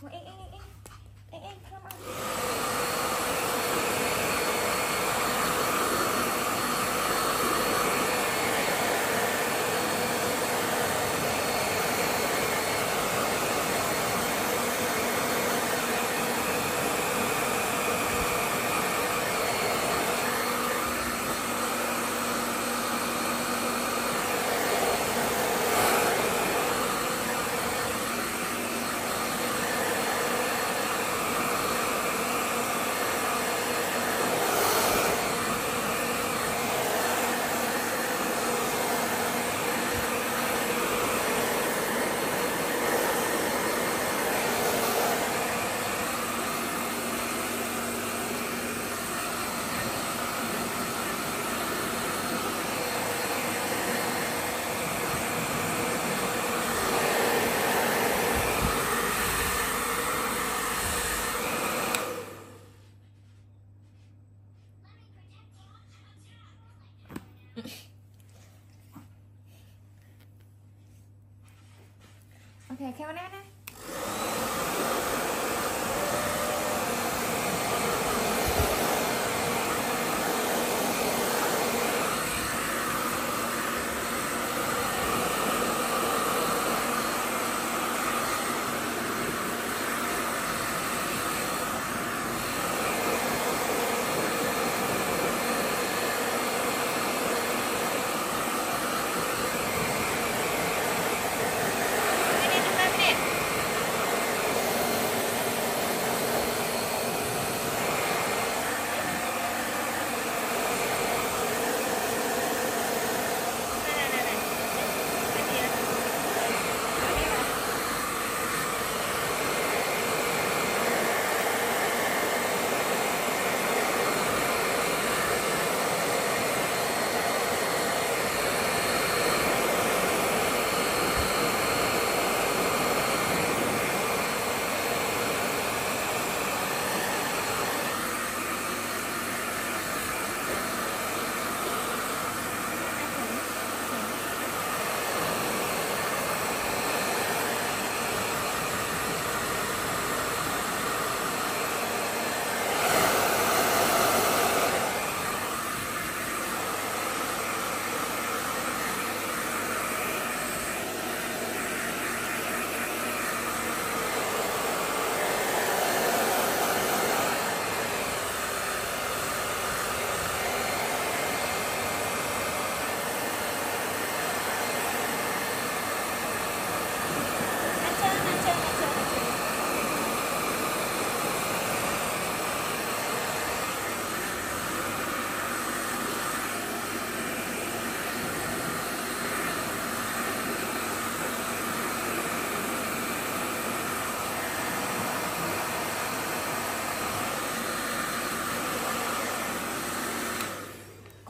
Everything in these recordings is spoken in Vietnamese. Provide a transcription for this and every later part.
Hey, hey, hey, hey, hey, come on. okay, whatever.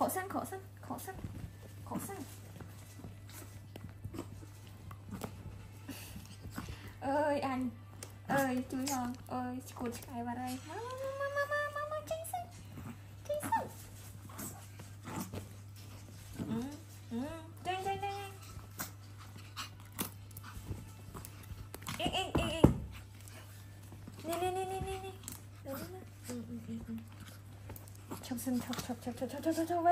Khổ xanh khổ xanh khổ xanh khổ xanh ơi anh, ơi chui hòn ơi cột cái vào đây. 청순 척척척척척척척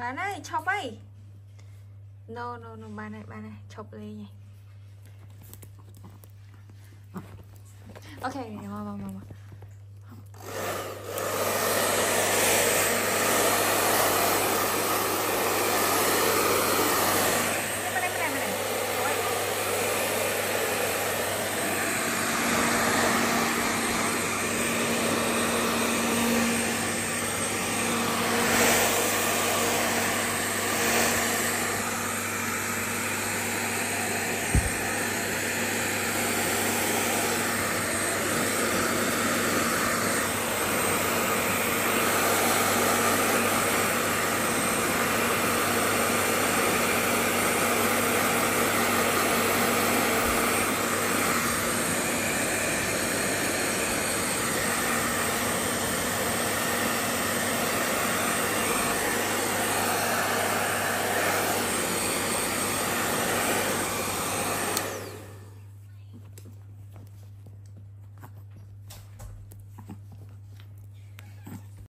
បានហើយឈប់ហើយ No no no បានហើយបានហើយឈប់លេងហើយ Okay មកមកមក